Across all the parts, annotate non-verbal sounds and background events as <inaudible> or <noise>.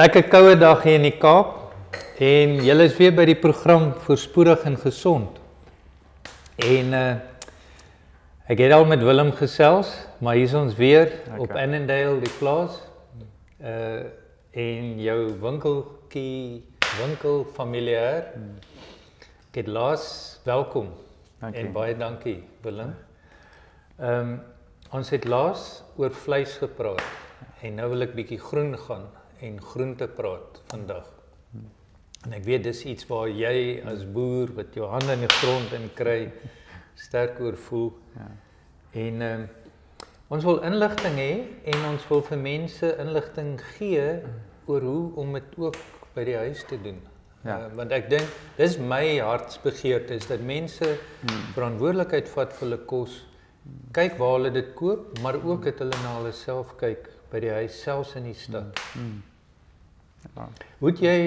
Lekker koue dag hier in die Kaap en julle is weer by die program Voorspoedig en Gesond. En uh ek het al met Willem gesels, maar hier is ons weer okay. op Annandale die plaas. Uh en jou winkeltjie winkel familier. Ek het laas welkom. Dankie. En baie dankie Willem. Ehm um, ons het laas oor vleis gepraat en nou wil ek bietjie groen gaan en groente praat vandag. En ek weet dis iets waar jy as boer wat jou hande in die grond in kry sterk oor voel. Ja. En ehm uh, ons wil inligting hê en ons wil vir mense inligting gee oor hoe om dit ook by die huis te doen. Ja. Uh, want ek dink dis my hartsbegeerte is dat mense hmm. verantwoordelikheid vat vir hulle kos. Kyk waar hulle dit koop, maar ook dat hulle na hulle self kyk by die huis selfs in die stad. Hmm. Ja. Hoe het jy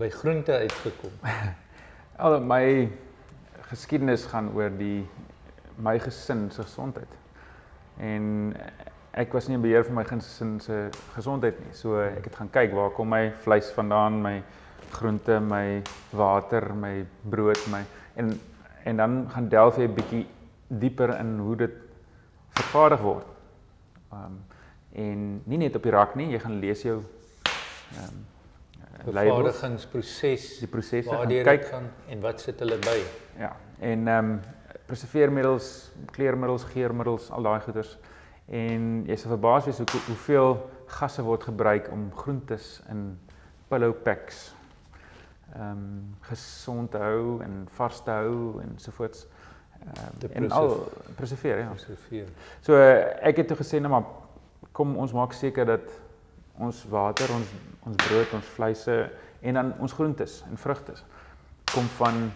by groente uitgekom? <laughs> Al my geskiedenis gaan oor die my gesin se gesondheid. En ek was nie in beheer van my gesin se gesondheid nie. So ek het gaan kyk waar kom my vleis vandaan, my groente, my water, my brood, my en en dan gaan delf jy bietjie dieper in hoe dit vervaardig word. Um en nie net op die rak nie, jy gaan lees jou ehm um, vervaardigingsproses, die prosesse gaan kyk gaan en wat sit hulle by? Ja. En ehm um, preserveermiddels, kleurmiddels, geurmiddels, al daai goeders. En jy sal verbaas wees hoe hoeveel gasse word gebruik om groentes in pillow packs ehm um, gesond te hou en vars te hou en so voorts. Ehm um, en al preserveer, ja. Preserveer. So uh, ek het toe gesê nou maar kom ons maak seker dat ons water, ons ons brood, ons vleise en dan ons groentes en vrugte kom van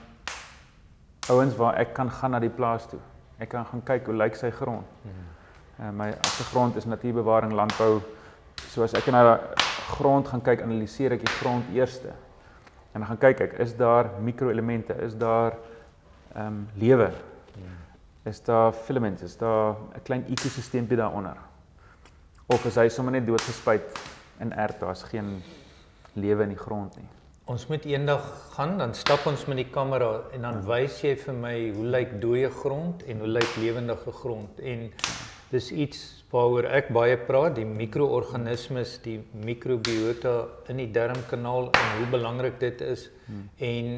ouens waar ek kan gaan na die plaas toe. Ek kan gaan kyk hoe lyk sy grond. Mm. Uh, my agtergrond is natuurbewaring, landbou. So as ek na die grond gaan kyk, analiseer ek die grond eerste. En dan gaan kyk ek, is daar mikroelemente? Is daar ehm um, lewe? Mm. Is daar filamente? Is daar 'n klein ekosisteempie daaronder? Of is hy sommer net doodgespuit in erf? Daar's geen lewe in die grond nie. Ons moet eendag gaan, dan stap ons met die kamera en dan wys jy vir my hoe lyk dooie grond en hoe lyk lewendige grond en dis iets waaroor ek baie praat, die mikroorganismes, die mikrobiota in die darmkanaal en hoe belangrik dit is. Hmm. En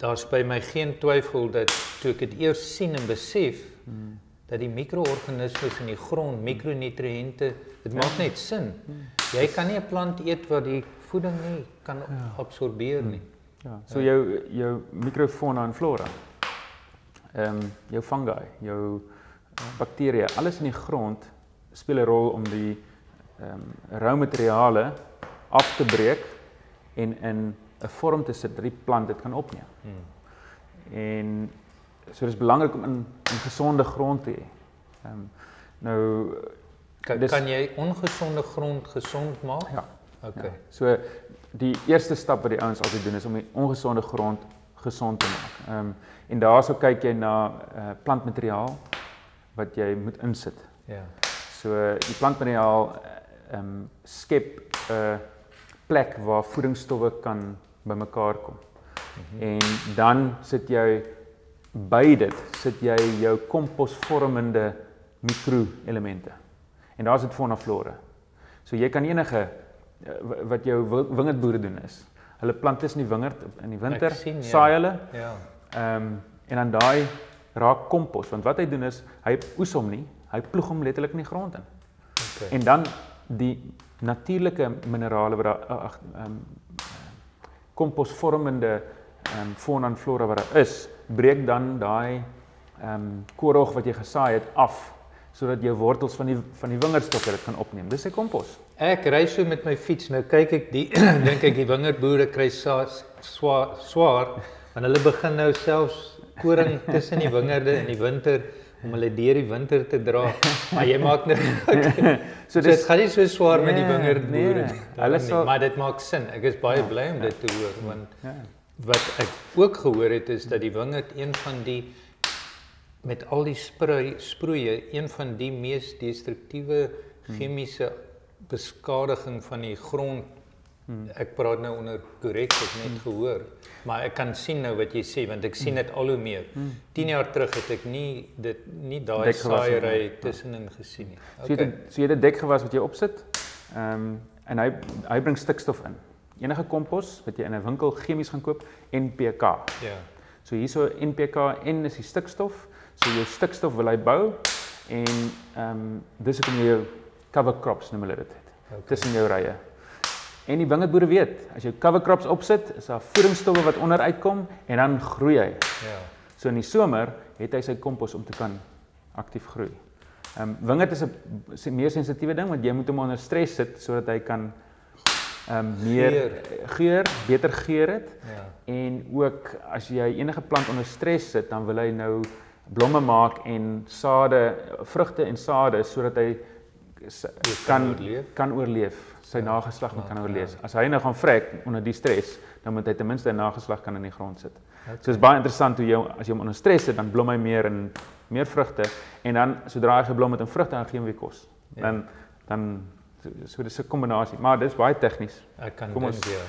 daar's by my geen twyfel dat toe ek dit eers sien en besef hmm dat die mikroorganismes in die grond, mikronutriënte, dit maak net sin. Jy kan nie 'n plant eet wat die voeding nie kan ja. absorbeer nie. Ja. So jou jou mikrofauna en flora. Ehm um, jou fungi, jou uh, bakterieë, alles in die grond speel 'n rol om die ehm um, rou materiale af te breek en in 'n vorm te sit dat die plant dit kan opneem. Hmm. En so dis belangrik om in 'n gesonde grond te hê. Ehm um, nou kan, dis, kan jy ongesonde grond gesond maak? Ja. OK. Ja. So die eerste stap wat die ouens altyd doen is om die ongesonde grond gesond te maak. Ehm um, en daarso kyk jy na uh, plantmateriaal wat jy moet insit. Ja. So die plantmateriaal ehm um, skep 'n uh, plek waar voedingsstowwe kan bymekaar kom. Mm -hmm. En dan sit jy by dit sit jy jou komposvormende mikroelemente. En daar's dit fauna flora. So jy kan enige eh, wat jou wingerdboere doen is. Hulle plant is in die wingerd in die winter, sien, ja. saai hulle. Ja. Ehm um, en dan daai raak kompos want wat hy doen is hy oes hom nie, hy ploeg hom letterlik in die grond in. Okay. En dan die natuurlike minerale wat daar ag ehm komposvormende ehm um, fauna en flora wat daar is, breek dan daai ehm um, korrog wat jy gesaai het af sodat jou wortels van die van die wingerdstokke dit kan opneem. Dis 'n kompos. Ek ry so met my fiets nou kyk ek die <clears throat> dink ek die wingerdboere kry swaar swaar want hulle begin nou selfs koring tussen die wingerde in die winter om hulle deur die winter te dra. Maar jy maak okay. <laughs> so dis so gaan nie so swaar yeah, met die nee, wingerdboere nee, nie. Hulle sal maar dit maak sin. Ek is baie ja, bly om dit te hoor want ja wat ek ook gehoor het is dat die wingerd een van die met al die sprui sproeie een van die mees destruktiewe chemiese beskadiging van die grond Hmm. Ek praat nou onder korrek, ek net hmm. gehoor. Maar ek kan sien nou wat jy sê want ek sien dit al hoe meer. 10 jaar terug het ek nie dit nie daai saaiery tussenin gesien nie. Okay. So jy het so jy het 'n dek gewas wat jy opsit. Ehm um, en hy hy bring stikstof in. Enige kompos wat jy in 'n winkel chemies gaan koop, NPK. Ja. So hierso NPK en is die stikstof. So jou stikstof wil hy bou en ehm um, dis hoekom jy jou cover crops noem hulle dit. Okay. Tussen jou rye. En die wingerdboere weet, as jy cover crops opsit, is daar voedingsstowwe wat onder uitkom en dan groei hy. Ja. So in die somer het hy sy kompos om te kan aktief groei. Ehm um, wingerd is 'n meer sensitiewe ding want jy moet hom onder stres sit sodat hy kan um, meer geur. geur, beter geur het. Ja. En ook as jy enige plant onder stres sit, dan wil hy nou blomme maak en sade, vrugte en sade sodat hy kan oorleef. kan oorleef sy ja, nageslag moet kan oorleef. Ja. As hy nou gaan vrek onder die stres, dan moet hy ten minste 'n nageslag kan in die grond sit. Okay. So is baie interessant hoe jy as jy hom onder stres sit, dan blom hy meer en meer vrugte en dan sodra hy geblom het en vrugte dan gee hom weer kos. Ja. Dan dan so, so dis 'n kombinasie, maar dis baie tegnies. Ek kan kom ons ja.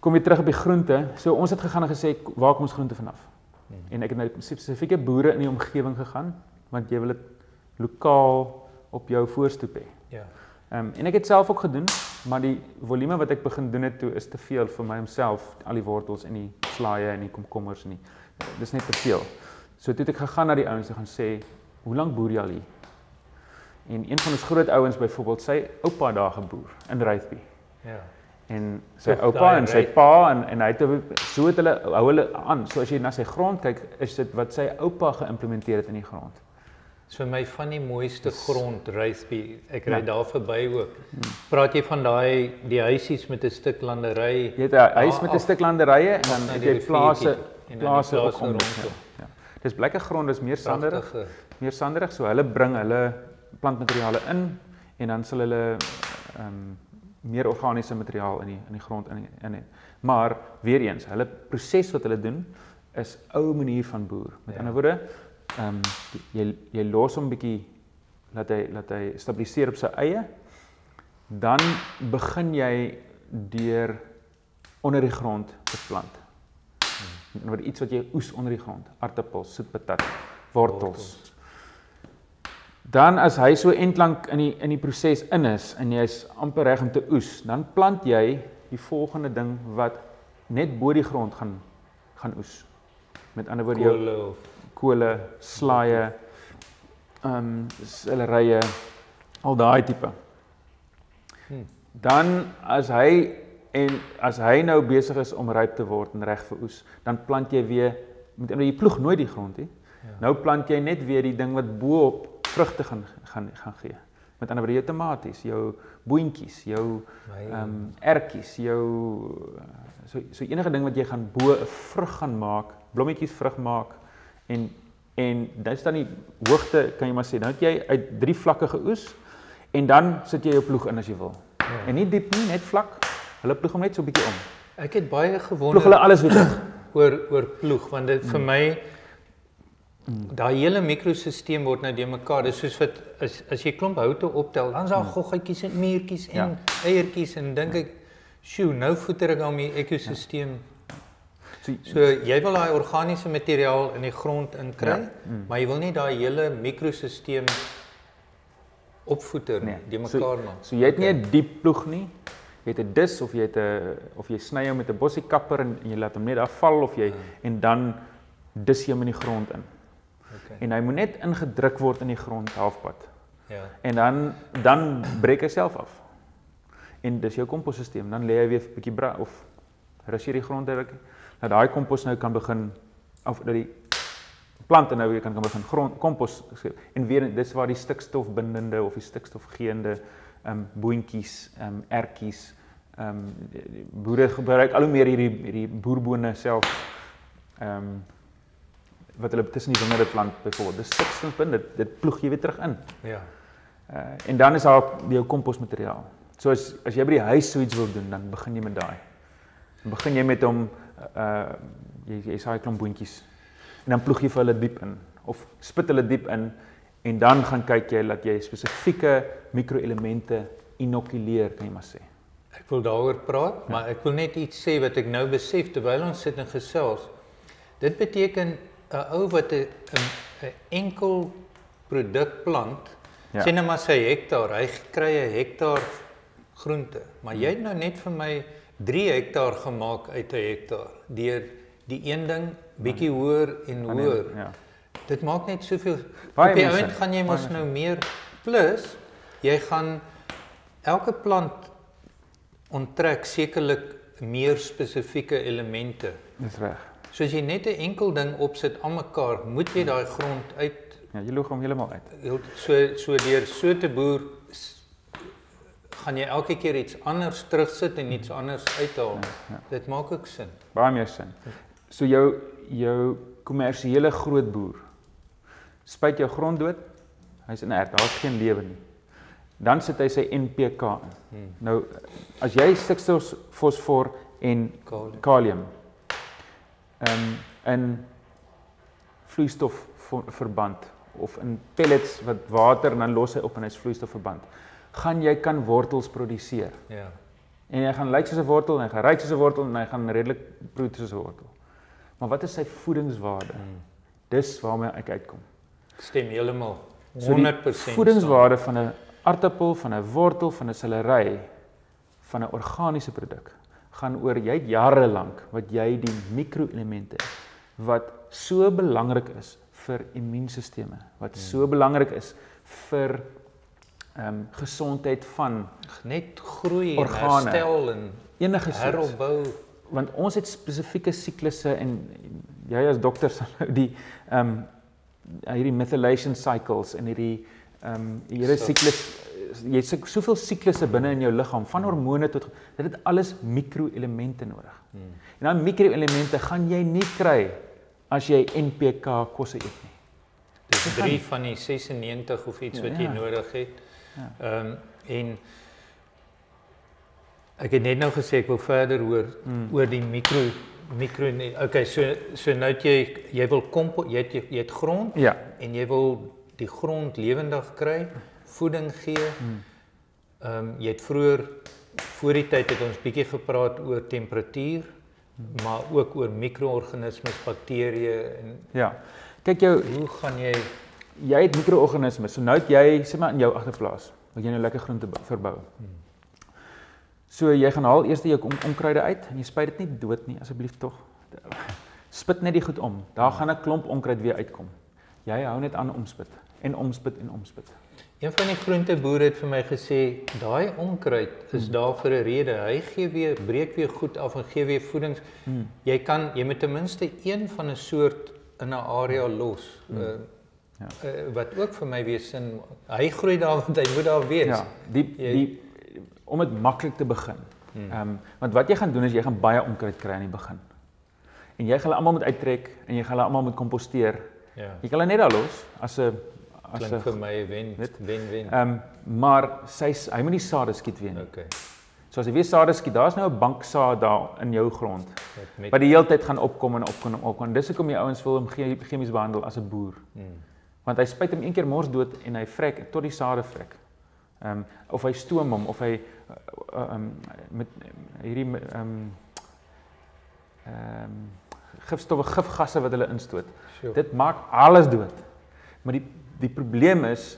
Kom weer terug op die groente. So ons het gegaan en gesê waar kom ons groente vanaf? Hmm. En ek het na spesifieke boere in die omgewing gegaan want jy wil dit lokaal op jou voorstoep hê. Ja. Ehm um, en ek het self ook gedoen, maar die volume wat ek begin doen het toe is te veel vir my homself, al die wortels en die slaaie en die komkommers en die dis net te veel. So toe het ek gegaan na die ouens en gaan sê, "Hoe lank boer jy al hier?" En een van ons groot ouens byvoorbeeld, sy oupa daar geboer in Rythby. Ja. En sy so, oupa en sy pa en en hy het so het hulle hou hulle aan. So as jy na sy grond kyk, is dit wat sy oupa geïmplementeer het in die grond. Dis vir my van die mooiste grond Rysby. Ek ry ja. daar verby ook. Praat jy van daai die huisies met 'n stuk landery? Jy het 'n huis met 'n stuk landerye en dan het jy plase plase rondom. Ja. Dis blekke grond, dis meer sanderig. Meer sanderig, so hulle bring hulle plantmateriale in en dan sal hulle ehm um, meer organiese materiaal in die in die grond in in. in maar weer eens, hulle proses wat hulle doen is ou manier van boer. Met ja. ander woorde, ehm um, jy jy los hom bietjie laat hy laat hy stabiliseer op sy eie dan begin jy deur onder die grond te plant. Hmm. Nou iets wat jy oes onder die grond, aartappels, soetpatat, wortels. Dan as hy so entlank in die in die proses in is en jy's amper reg om te oes, dan plant jy die volgende ding wat net bo die grond gaan gaan oes. Met ander woorde jou kole, slaaie, ehm um, selerye, al daai tipe. Hmm. Dan as hy en as hy nou besig is om ryp te word en reg vir oes, dan plant jy weer met jy ploeg nooit die grond nie. Ja. Nou plant jy net weer die ding wat bo-op vrugte gaan gaan gaan gee. Met ander woorde jou tomaties, jou boontjies, jou ehm um, ertjies, jou so so enige ding wat jy gaan bo 'n vrug gaan maak, blommetjies vrug maak En en dis dan die hoogte kan jy maar sê, nou het jy uit drie vlakke geoes en dan sit jy jou ploeg in as jy wil. Ja. En nie diep nie, net vlak. Hulle ploeg hom net so 'n bietjie om. Ek het baie gewonder ploeg hulle alles weer terug <clears throat> oor oor ploeg want dit vir hmm. my hmm. daai hele mikrosisteem word nou de mekaar. Dis soos wat as as jy klomp houte optel, dan's daar hmm. goggetjies en muurtjies en ja. eiertjies en dink ek, "Sjoe, nou voeter ek al my ekosisteem." Ja. So, so jy wil daai organiese materiaal in die grond inkry, ja. mm. maar jy wil nie daai hele mikrosisteem opvoeter nee. die mekaar maak. So, so jy het okay. nie 'n diep ploeg nie. Jy het 'n dis of jy het 'n of jy sny hom met 'n bossie kapper en, en jy laat hom net daar val of jy ja. en dan dis jy hom in die grond in. Okay. En hy moet net ingedruk word in die grond halfpad. Ja. En dan dan breek hy self af. En dis jou komposisisteem. Dan lê hy weer 'n bietjie bra of rus jy die grond direk dat daai kompos nou kan begin of dat die plante nou weer kan kan begin grond kompos. En weer dis waar die stikstofbindende of die stikstofgeende ehm um, boontjies, ehm um, ertjies, ehm um, boere gebruik al hoe meer hierdie hierdie boerbone self ehm um, wat hulle tussen die wingerde plant byvoorbeeld. Dis stikstofbind dit dit ploeg jy weer terug in. Ja. Uh en dan is daar jou komposmateriaal. So as as jy by die huis so iets wil doen, dan begin jy met daai. Dan begin jy met hom uh jy jy saai klomp boontjies en dan ploeg jy vir hulle diep in of spit hulle diep in en dan gaan kyk jy dat jy spesifieke mikroelemente inokuleer kan jy maar sê. Ek wil daaroor praat, ja. maar ek wil net iets sê wat ek nou besef terwyl ons sit en gesels. Dit beteken 'n ou wat 'n 'n enkel produk plant, ja. sê net maar sy hektaar, hy kry 'n hektaar groente, maar jy het nou net vir my 3 hektaar gemaak uit 'n hektaar deur die een ding bietjie hoër en hoër. Ja. Dit maak net soveel baie op die ouend gaan jy mos nou meer plus jy gaan elke plant onttrek sekerlik meer spesifieke elemente. Dis reg. So as jy net 'n enkel ding opsit aan mekaar, moet jy daai grond uit Ja, jy loop hom heeltemal uit. So so deur so te boer gaan jy elke keer iets anders terugsit en iets anders uithaal. Ja, ja. Dit maak ook sin. Baie meer sin. So jou jou kommersiële groot boer spuit jou grond dood. Hy's inert, daar's geen lewe nie. Dan sit hy sy NPK in. Hmm. Nou as jy stikstof, fosfor en kalium, kalium um, in vloeistof verband of in pellets wat water en dan los hy op en hy's vloeistof verband, gaan jy kan wortels produseer. Ja. En hy gaan lyk soos 'n wortel en hy gaan ryk soos 'n wortel en hy gaan redelik proet soos 'n wortel. Maar wat is sy voedingswaarde? Hmm. Dis waarmee ek uitkom. Stem heeltemal 100%. So voedingswaarde van 'n aartappel, van 'n wortel, van 'n selery, van 'n organiese produk gaan oor jy jare lank wat jy die mikroelemente wat so belangrik is vir immuunstelsels, wat hmm. so belangrik is vir ehm um, gesondheid van net groei organe, en herstel en enige heropbou. Want ons het spesifieke siklusse en jy as dokter sal nou die ehm um, hierdie methylation cycles en hierdie ehm um, hierdie siklus jy het soveel siklusse binne in jou liggaam van hormone tot dit het alles mikroelemente nodig. Hmm. En dan mikroelemente gaan jy nie kry as jy NPK kosse eet nie. Dis 3 van die 96 of iets ja, wat jy ja. nodig het. Ja. Ehm ja. um, en ek het net nou gesê ek wil verder hoor hmm. oor die mikro mikro okay so so nou jy jy wil kom jy het jy het grond ja. en jy wil die grond lewendig kry voeding gee hmm. ehm um, jy het vroeër voor die tyd het ons bietjie gepraat oor temperatuur hmm. maar ook oor mikroorganismes bakterieë en ja kyk jou hoe gaan jy jy het mikroorganismes so nou het jy sê maar in jou agterplaas wat jy nou lekker groente verbou hmm. So jy gaan haal eers jou onkruide uit en jy spuit dit nie dood nie asseblief tog. Spit net die goed om. Daar gaan 'n klomp onkruid weer uitkom. Jy hou net aan omspit en omspit en omspit. Een van die groenteboere het vir my gesê daai onkruid is hmm. daar vir 'n rede. Hy gee weer breek weer goed af en gee weer voedings. Hmm. Jy kan jy moet ten minste een van 'n soort in 'n area los. Hmm. Uh, ja. Uh, wat ook vir my weer sin hy groei daar <laughs> want hy moet daar wees. Ja, die jy, die om dit maklik te begin. Hmm. Ehm um, want wat jy gaan doen is jy gaan baie onkruid kry aan die begin. En jy gaan hulle almal moet uittrek en jy gaan hulle almal moet komposteer. Ja. Jy kan hulle net daar los as 'n as 'n vir my wen wen wen. Ehm um, maar sy hy moet nie sade skiet weer nie. Okay. So as jy weer sade skiet, daar's nou 'n bank saad daar in jou grond. Met, wat die hele tyd gaan opkom en opkom en opkom. Dis hoekom die ouens wil hom chemies behandel as 'n boer. Hmm. Want hy spuit hom een keer mors dood en hy vrek tot die sade vrek. Ehm um, of hy stoom hom of hy ehm uh, um, met hierdie ehm um, ehm um, gifstowwe, gifgasse wat hulle instoot. Sure. Dit maak alles dood. Maar die die probleem is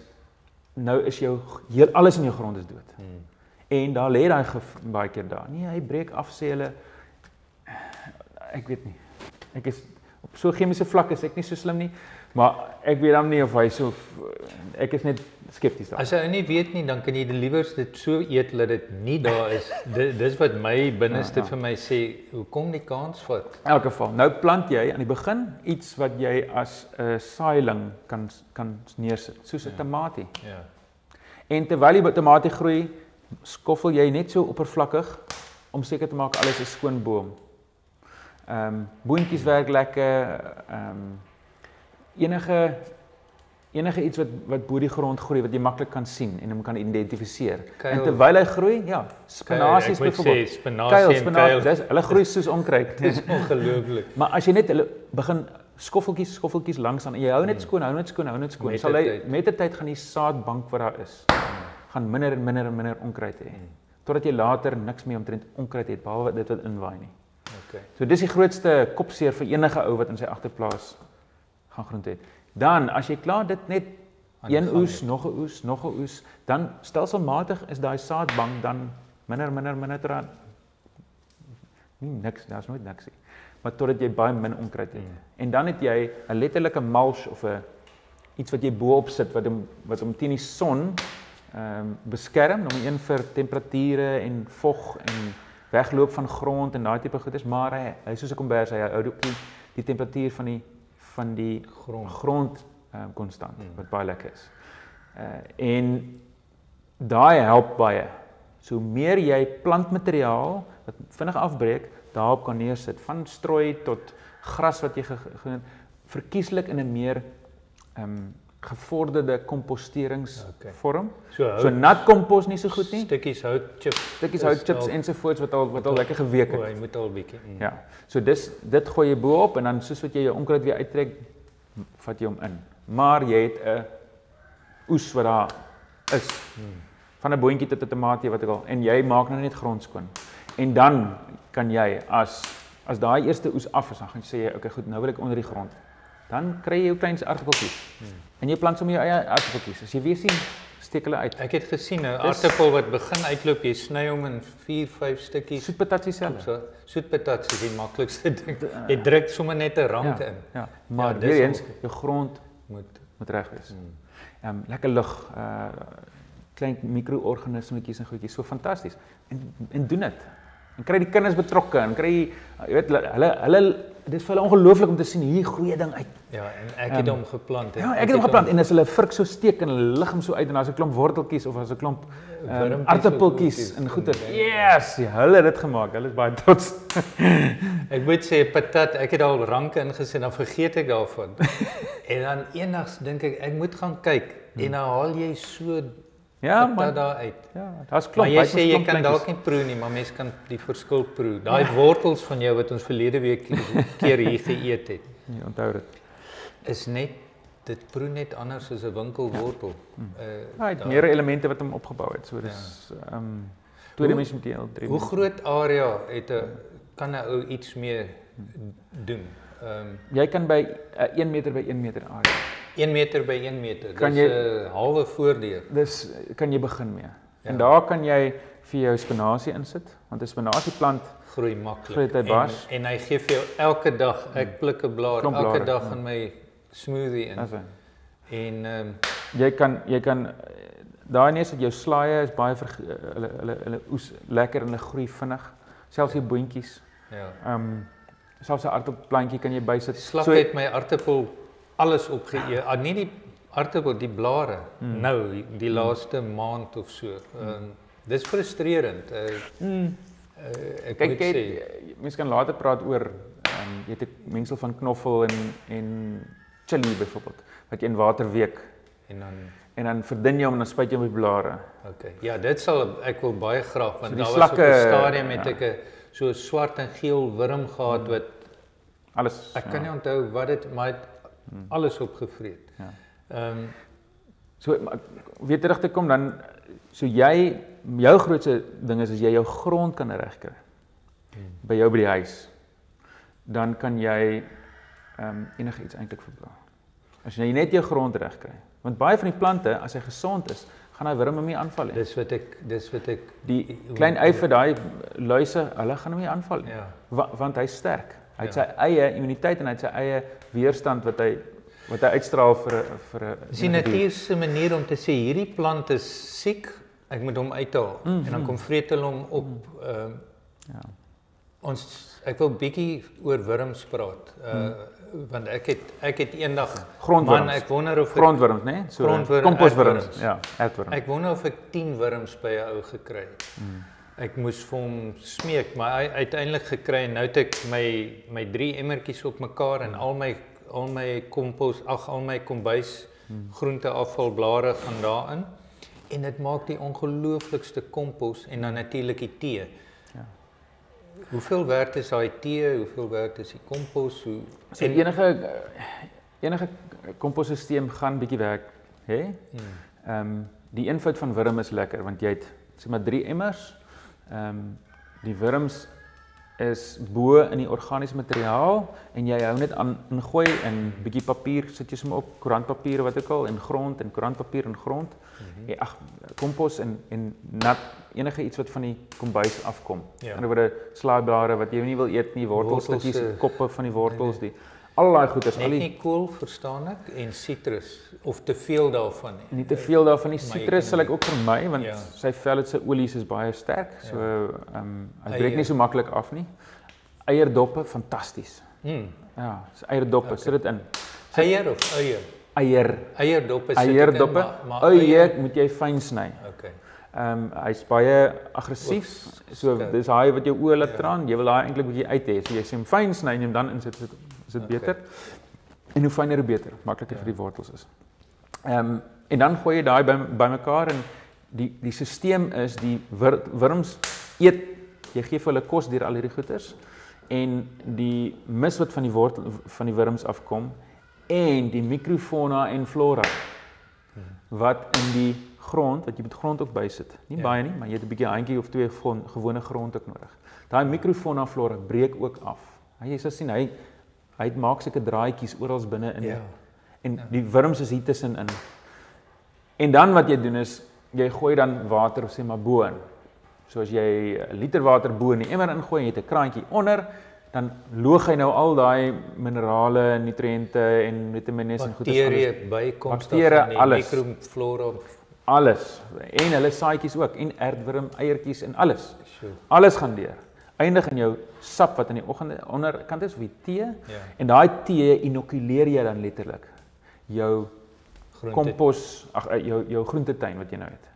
nou is jou heel alles in jou grond is dood. Hmm. En daar lê daai baie keer daar. Nee, hy breek af sê hulle ek weet nie. Ek is op so chemiese vlak is ek nie so slim nie, maar ek weet dan nie of hy so ek is net skepties daar. As jy nie weet nie, dan kan jy dit liewers dit so eet dat dit nie daar is. <laughs> dit dis wat my binneste ja, ja. vir my sê, hoekom die kans vat? In elk geval, nou plant jy aan die begin iets wat jy as 'n uh, saailing kan kan neersit, soos 'n ja. tamatie. Ja. En terwyl die tamatie groei, skoffel jy net so oppervlakkig om seker te maak alles is skoon boom. Ehm um, boontjies werk lekker, ehm um, enige enige iets wat wat bo die grond groei wat jy maklik kan sien en hom kan identifiseer. Keil, en terwyl hy groei, ja, spinasie is byvoorbeeld. Spinasie keil, dis hulle groei soos onkruid. <laughs> Dis ongelooflik. maar as jy net hulle begin skoffeltjies skoffeltjies langs aan en jy hou net skoon, hou net skoon, hou net skoon, sal hy met die tyd gaan die saadbank wat daar is gaan minder en minder en minder onkruid hê. totdat jy later niks meer omtrent onkruid het behalwe dit wat inwaai nie. Okay. So dis die grootste kopseer vir enige ou wat in sy agterplaas gaan groente het. Dan as jy klaar dit net een oes, nog 'n oes, nog 'n oes, dan stelselmatig is daai saadbank dan minder minder minder ter nie niks, daar's nooit niks nie. Maar totdat jy baie min onkruid het. Mm. En dan het jy 'n letterlike mulch of 'n iets wat jy bo-op sit wat hom wat hom teen die son ehm um, beskerm, nommer 1 vir temperature en vog en wegloop van grond en daai tipe goeders, maar hy hy soos 'n kombers, hy hou ook die, die temperatuur van die van die Grond. grond um, konstant Mm. wat baie lekker is. Uh en daai help baie. So meer jy plantmateriaal wat vinnig afbreek daarop kan neersit van strooi tot gras wat jy ge, ge, verkieslik in 'n meer ehm um, gevorderde Okay. komposteringsvorm. So hout, So nat kompos nie so goed nie. stukkies hout chips. Stukkies hout chips ensovoorts wat al wat al lekker geweek O, het. hy moet al bietjie. Mm. Ja. So dis dit gooi jy bo-op en dan soos wat jy jou onkruid weer uittrek, vat jy hom in. Maar jy het 'n oes wat daar is Mm. van 'n boontjie tot 'n tomaatie wat ek al en jy maak nou net grond skoon. En dan kan jy as as daai eerste oes af is, dan gaan jy sê jy okay goed, nou wil ek onder die grond. Dan kry jy jou klein aardappeltjies. Hmm. En jy plant sommer jou eie aardappeltjies. As jy weer sien, steek hulle uit. Ek het gesien 'n aartappel wat begin uitloop, jy sny hom in 4, 5 stukkies. Soet patatjie self. So soetpatat is die maklikste <laughs> ding. Jy druk sommer net 'n rand Ja, in. ja. Maar dis weer eens, jou grond Moet moet reg wees. mm. Ehm um, lekker lug, uh klein mikroorganismetjies en goedjies, so fantasties. En en doen dit. En kry die kinders betrokke en kry jy weet hulle hulle, hulle dit is vir hulle ongelooflik om te sien hier groei ding uit. Ja, en ek het Ehm, hom geplant. en Ja, ek het hom geplant en as hulle vurk so steek en hulle lig hom so uit en daar's 'n klomp worteltjies of as 'n klomp um, Wurmpies aartappeltjies en goedjies goeie. en- Yes, ja, hulle het dit gemaak. Hulle is baie trots. <laughs> Ek moet sê patat, ek het al ranke ingesit dan vergeet ek daarvan. <laughs> en dan eendags dink ek ek moet gaan kyk en dan haal jy so Ja, patat man. daar uit. Ja, daar's Maar klomp. jy hy het sê jy kan dalk nie proe nie, maar mens kan die verskil proe. Daai wortels van jou wat ons verlede week <laughs> keer hier geëet het, Nee, onthou dit. is net dit proe net anders as 'n winkelwortel. Hmm. Uh Ja, hy het daar- meer elemente wat hom opgebou het. So dis ehm um, tweedimensioneel, drie. Hoe groot area het 'n kan 'n ou iets mee doen? Ehm um, Jy kan by uh, 1 meter by 1 meter area. 1 meter by 1 meter. Kan Dis 'n jy- halwe voordeur. Dis kan jy begin mee. Ja. En daar kan jy vir jou spinasie insit, want 'n spinasieplant Groei maklik. Groei en, bars. en hy gee vir jou elke dag, ek pluk 'n blaar elke dag ja. in my smoothie in. hy. En ehm um, Jy kan jy kan daai net dat jou slaaie is baie ver, hulle hulle hulle oes lekker en hulle groei vinnig. Selfs die boontjies. ja. Ehm um, selfs 'n aardappelplantjie kan jy bysit. Slak so, het my aartappel alles opgeëet. Ah, nie die aartappel, die blare. Mm. Nou, die laaste maand of so. Ehm um, dis frustrerend. Uh, Mm. uh, ek moet jy sê mense kan later praat oor ehm um, jy het 'n mengsel van knoffel en en chili byvoorbeeld wat jy in water week en dan en dan verdun jy hom en dan spuit jy hom die blare. okay. Ja, dit sal ek wil baie graag want So daar was op 'n slakke, stadium het ja. ek 'n so swart en geel wurm gehad wat Alles. ek kan nie onthou wat dit maar het Hmm. alles opgevreet. Ja. Ehm um, So weer terug te kom dan so jy jou grootste ding is as jy jou grond kan regkry by jou by die huis. Dan kan jy ehm um, enigiets eintlik verbou. As jy net jou grond regkry. Want baie van die plante as hy gesond is, gaan daai wurm hom nie aanval nie. dis wat ek dis wat ek Die klein eife daai luise, hulle gaan hom nie aanval nie. ja. Wa want hy's sterk. Hy het Ja. sy eie immuniteit en hy het sy eie weerstand wat hy wat hy uitstraal vir 'n vir 'n Dis 'n natuurlike manier om te sê hierdie plant is siek, ek moet hom uithaal Mm, en dan mm. kom vreet hulle hom op. Ehm Ja. ons ek wil bietjie oor wurms praat. Uh want ek het ek het eendag man grondwurms. ek wonder of ek, grondwurms, né? So Grondwurm, komposwurms. Ja, aardwurms. ek wonder of ek 10 wurms by 'n ou gekry het. Mm. Ek moes vir hom smeek, maar hy uiteindelik gekry en nou het ek my my drie emmertjies op mekaar en al my al my kompos, ag al my kombuis Mm. groenteafval blare gaan daarin en dit maak die ongelooflikste kompos en dan natuurlik die tee. Ja. Hoeveel werd is daai tee? Hoeveel werd is die kompos? Hoe So enige eh, enige komposstelsel gaan bietjie werk, hè? Hmm. Ehm die eenvoud van wurm is lekker want jy het sê maar 3 emmers Ehm um, die wurms is bo in die organiese materiaal en jy hou net aan ingooi in bietjie papier, sit jy sommer op koerantpapier wat ook al en grond en koerantpapier en grond. Mm -hmm. Ag kompos en en nat enige iets wat van die kombuis afkom. Ja. In 'n woorde slaaiblare wat jy nie wil eet nie, wortelstukkies, wortels, uh, koppe van die wortels, nee, nee. die al daai goeders, al die nie kool verstaan ek en sitrus of te veel daarvan nie. Nie te veel daarvan nie. Sitrus sal ek ook vermy want ja. sy vel het sy olies is baie sterk. So ja. ehm ja. um, hy breek nie so maklik af nie. Eierdoppe fantasties. Mm. Ja, so eierdoppe, okay. sit dit in. Eier of eier? Eier. Eierdoppe sit eierdoppe. in. Maar eier moet jy fyn sny. Okay. Ehm um, hy's baie aggressief. So dis hy wat jou oë laat ja. traan. Jy wil daai eintlik bietjie uit hê. So jy sê hom fyn sny en hom dan insit is dit okay. beter. En hoe fyner hoe beter, makliker ja. vir die wortels is. Ehm um, en dan gooi jy daai by bymekaar en die die stelsel is die wur, wurms eet jy gee vir hulle kos deur al hierdie goeters en die mis wat van die wortel van die wurms afkom en die microfauna en flora wat in die grond wat jy met grond ook bysit. Nie ja. baie nie, maar jy het 'n bietjie handjie of twee gewone grond ook nodig. Daai microfauna flora breek ook af. Jy sal sien hy hy maak seker draaitjies oral binne in. Ja. En ja. die wurms is hier tussenin. En dan wat jy doen is jy gooi dan water of sê maar bo in. So as jy 'n liter water bo in die emmer ingooi en jy het 'n kraantjie onder, dan loog hy nou al daai minerale, nutriënte en vitamiene en goeie bakterieë bykomstig van die mikroflora alles en hulle saaitjies ook en aardwurm eiertjies en alles. Alles gaan deur eindig in jou sap wat aan die oggend onderkant is of die tee. Ja. En daai tee inokuleer jy dan letterlik jou groente kompos, ag eh, jou jou groentetuin wat jy nou het.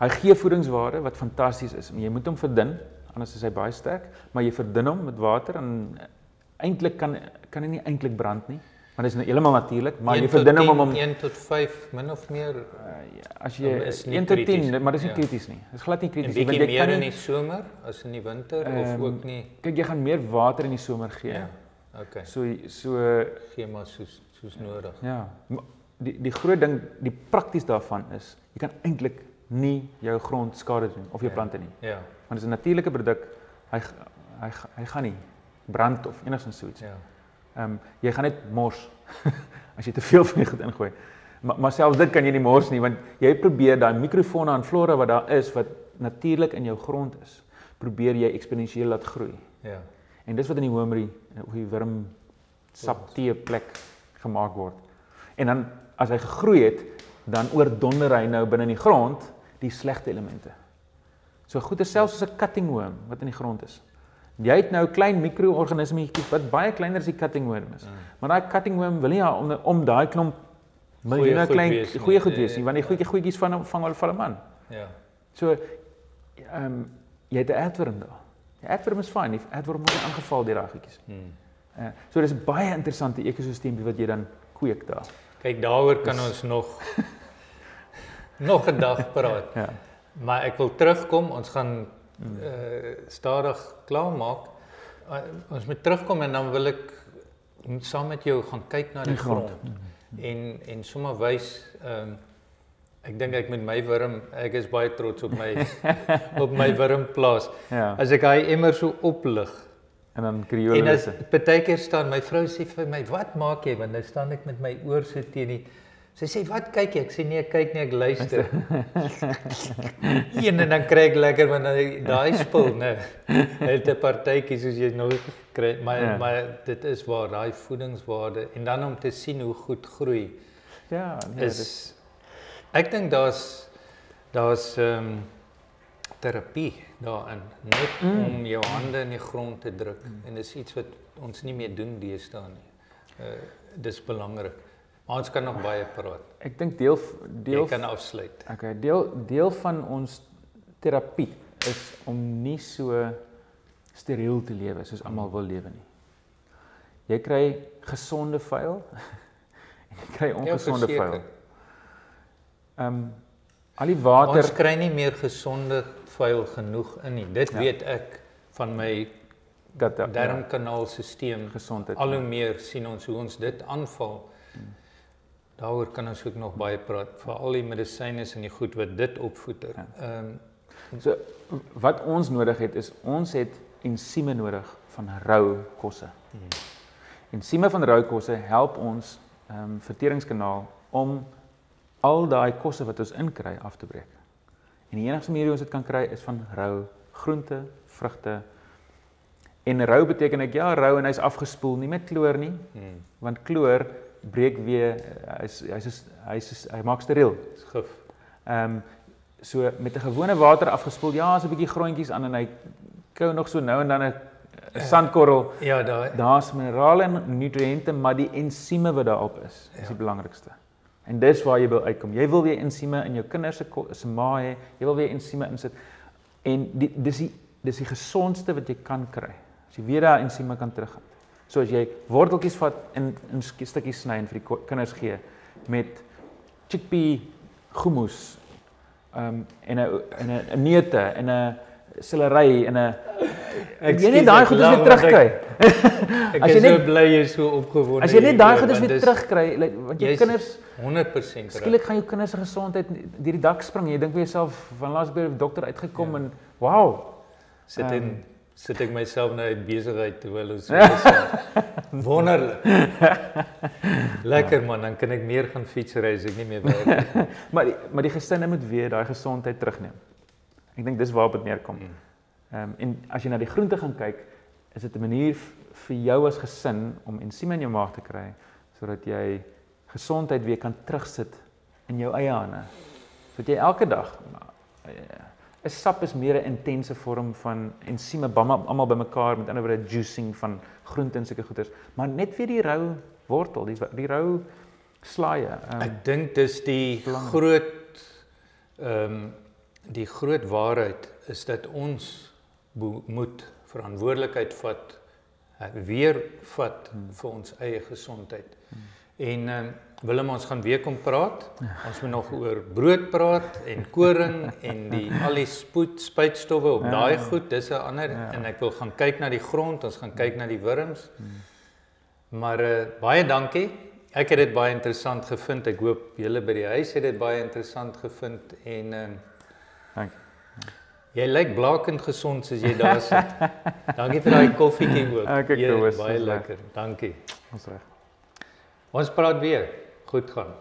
Hy gee voedingswaarde wat fantasties is. Jy moet hom verdun, anders is hy baie sterk, maar jy verdun hom met water en eintlik kan kan hy nie eintlik brand nie maar dit is nou heeltemal natuurlik, maar jy verdun hom om 1 tot 5 min of meer uh, ja, as jy 1 tot 10, maar dis nie krities nie. Dis glad nie krities nie, want jy kan meer in die somer as in die winter um, of ook nie. Kyk, jy gaan meer water in die somer gee. Ja. Okay. So so gee maar soos soos nodig. Ja. Die die groot ding, die prakties daarvan is, jy kan eintlik nie jou grond skade doen of jou ja. plante nie. Ja. Want dit is 'n natuurlike produk. Hy hy hy gaan nie brand of enigsins so iets. Ja. Ehm um, jy gaan net mors <laughs> as jy te veel van die goed ingooi. Maar maar selfs dit kan jy nie mors nie want jy probeer daai mikrofone en flora wat daar is wat natuurlik in jou grond is, probeer jy eksponensieel laat groei. Ja. En dis wat in die homery of die wurm sap tee plek gemaak word. En dan as hy gegroei het, dan oordonder hy nou binne in die grond die slegte elemente. So goed is selfs soos 'n cutting worm wat in die grond is. Jy het nou klein mikroorganismetjies wat baie kleiner as die cutting worm is. Mm. Maar daai cutting worm wil nie om om daai klomp miljoene klein goeie goed wees nie, want die goeie goedjies van vang hulle van 'n man. Ja. So ehm um, jy het 'n adworm daar. Die adworm is fyn, die adworm word aangeval deur daai goedjies. Mm. Uh, so dis baie interessante ekosisteempie wat jy dan kweek daar. Kyk, daaroor kan ons nog <laughs> nog 'n dag praat. ja. Maar ek wil terugkom, ons gaan uh, stadig klaar maak. Uh, ons moet terugkom en dan wil ek saam met jou gaan kyk na die, die grond. grond. Mhm. En en sommer wys ehm um, ek dink ek met my wurm, ek is baie trots op my <laughs> op my wurmplaas. Ja. As ek hy emmer so oplig en dan kriole. En as partykeer staan my vrou sê vir my, "Wat maak jy?" want nou staan ek met my oor so teen die Sy sê wat kyk jy? Ek sê nee, ek kyk nie, ek luister. <laughs> Een en dan kry ek lekker want daai spul, né? Het 'n partytjie soos jy nou kry, maar ja. maar dit is waar daai voedingswaarde en dan om te sien hoe goed groei. Ja, nee, is dit... Ek dink daar's daar's ehm um, terapie daarin net mm. om jou hande in die grond te druk mm. en dis iets wat ons nie meer doen deesdae nie. Uh dis belangrik. Maar ons kan nog baie praat. Ek dink deel deel Jy kan afsluit. Okay, deel deel van ons terapie is om nie so steriel te lewe soos almal wil lewe nie. Jy kry gesonde vuil en <laughs> jy kry ongesonde ja, vuil. Ehm um, al die water Ons kry nie meer gesonde vuil genoeg in nie. Dit ja. weet ek van my dat ja. darmkanaalstelsel gesondheid. Al hoe meer sien ons hoe ons dit aanval. Daaroor kan ons ook nog baie praat vir al die medisyne en die goed wat dit opvoeder. Ja. Ehm ja. um, So wat ons nodig het is ons het ensieme nodig van rou kosse. Hmm. Ensieme van rou kosse help ons ehm um, verteringskanaal om al daai kosse wat ons inkry af te breek. En die enigste manier hoe ons dit kan kry is van rou groente, vrugte. En rou beteken ek ja, rou en hy's afgespoel, nie met kloor nie. Hmm. Want kloor breek weer hy's hy's hy's hy maak steriel. Dis gif. Ehm um, so met 'n gewone water afgespoel, ja, so 'n bietjie grondjies aan en hy kou nog so nou en dan 'n sandkorrel. <clears throat> Ja, daai. Daar's minerale en nutriënte, maar die ensieme wat daarop is, is ja. die belangrikste. En dis waar jy wil uitkom. Jy wil weer ensieme in jou kinders se se maag hê. Jy wil weer ensieme insit. En die, dis die dis die gesondste wat jy kan kry. As jy weer daai ensieme kan teruggaan. So as jy worteltjies vat en in stukkies sny en vir die kinders gee met chickpea hummus um en 'n en 'n neute en 'n selery en 'n ek jy net daai goedes weer terugkry. <laughs> As jy net so bly jy so opgewonde. As jy net daai goedes weer terugkry want jou kinders 100% skielik gaan jou kinders se gesondheid deur die dak spring. Jy dink vir jouself van laas by die dokter uitgekom ja. en wow. Sit in um, sit ek myself nou uit besigheid terwyl ons is. <laughs> Wonderlik. Lekker man, dan kan ek meer gaan fietsry as ek nie meer werk nie. <laughs> maar die, maar die gesinne moet weer daai gesondheid terugneem. Ek dink dis waarop dit neerkom. Hmm. Ehm um, en as jy na die groente gaan kyk, is dit 'n manier vir jou as gesin om ensieme in jou maag te kry sodat jy gesondheid weer kan terugsit in jou eie hande. Sodat jy elke dag uh, 'n sap is meer 'n intense vorm van ensieme almal bymekaar met ander woorde juicing van groente en sulke goeders, maar net vir die rou wortel, die die rou slaaie. Um, Ek dink dis die belangrijk. groot ehm um, die groot waarheid is dat ons moet verantwoordelikheid vat weer vat hmm. vir ons eie gesondheid. Hmm. En ehm um, Willem ons gaan weer kom praat. Ons moet nog oor brood praat en koring en die al die spoed spuitstowwe op ja. daai goed. Dis 'n ander ja. en ek wil gaan kyk na die grond, ons gaan kyk na die wurms. Maar uh, baie dankie. Ek het dit baie interessant gevind. Ek hoop julle by die huis het dit baie interessant gevind en ehm uh, dankie. Jy lyk blakend gesond soos jy daar sit. <laughs> dankie vir daai koffietjie ook. Ek ek was baie lekker. Dankie. Ons reg. Ons praat weer. Goed gaan.